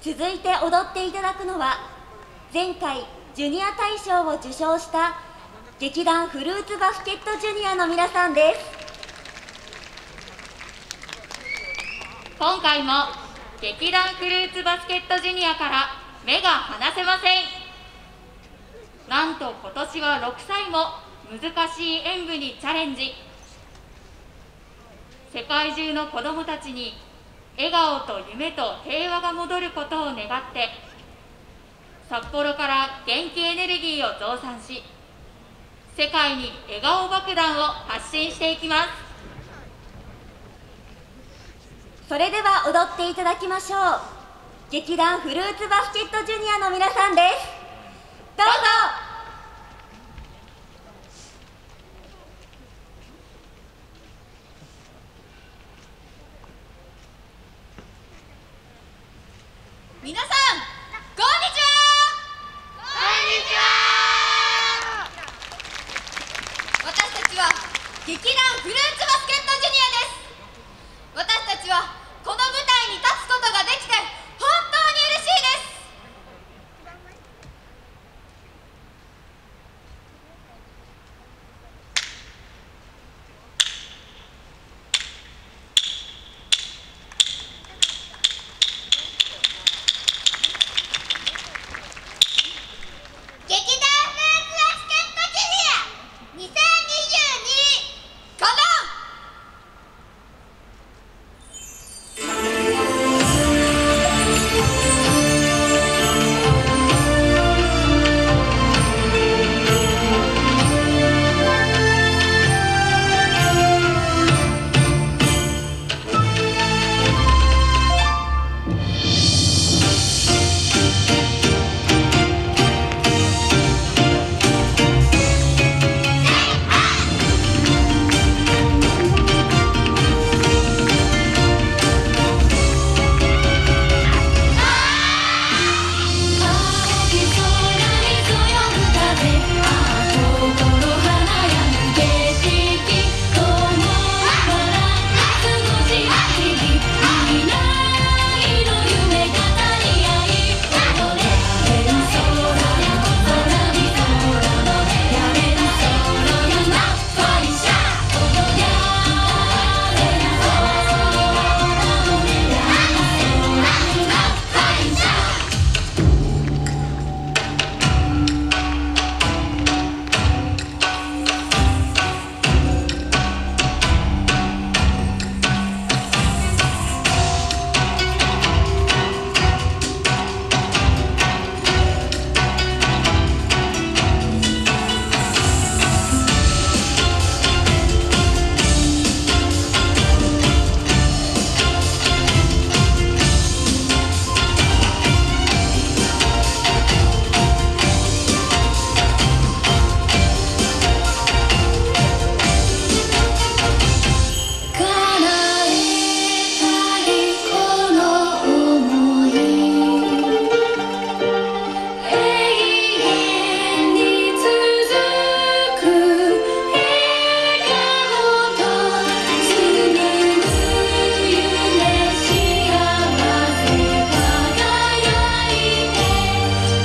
続いて踊っていただくのは前回ジュニア大賞を受賞した劇団フルーツバスケットジュニアの皆さんです。今回も劇団フルーツバスケットジュニアから目が離せません。なんと今年は6歳も難しい演舞にチャレンジ。世界中の子どもたちに笑顔と夢と平和が戻ることを願って札幌から元気エネルギーを増産し世界に笑顔爆弾を発信していきます。それでは踊っていただきましょう。劇団フルーツバスケットジュニアの皆さんです。どうぞ。劇団フルーツ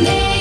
ね。